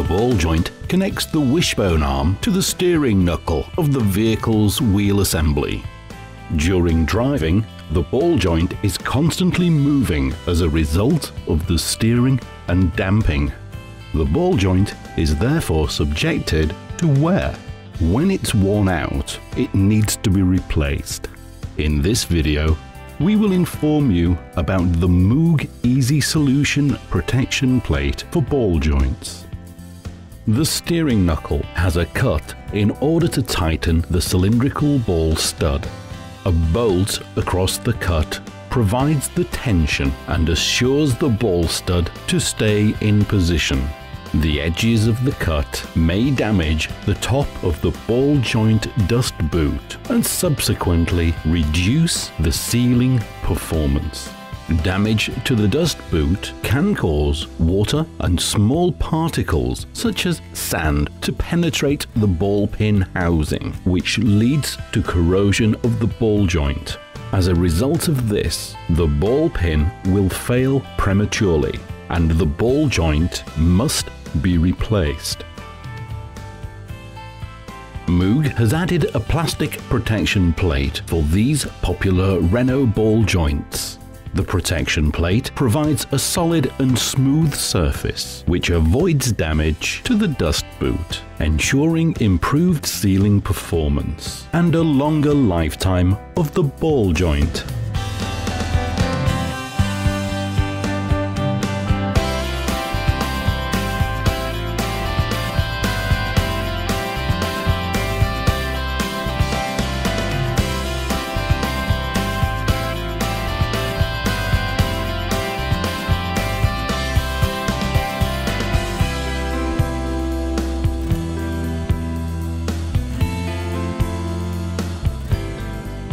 ball joint connects the wishbone arm to the steering knuckle of the vehicle's wheel assembly. During driving, the ball joint is constantly moving as a result of the steering and damping. The ball joint is therefore subjected to wear. When it's worn out, it needs to be replaced. In this video, we will inform you about the Moog Easy Solution protection plate for ball joints. The steering knuckle has a cut in order to tighten the cylindrical ball stud. A bolt across the cut provides the tension and assures the ball stud to stay in position. The edges of the cut may damage the top of the ball joint dust boot and subsequently reduce the sealing performance. Damage to the dust boot can cause water and small particles such as sand to penetrate the ball pin housing, which leads to corrosion of the ball joint. As a result of this, the ball pin will fail prematurely and the ball joint must be replaced. Moog has added a plastic protection plate for these popular Renault ball joints. The protection plate provides a solid and smooth surface which avoids damage to the dust boot, ensuring improved sealing performance and a longer lifetime of the ball joint.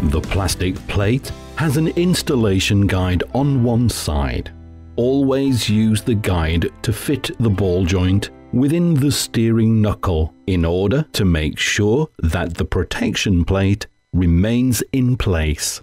The plastic plate has an installation guide on one side. Always use the guide to fit the ball joint within the steering knuckle in order to make sure that the protection plate remains in place.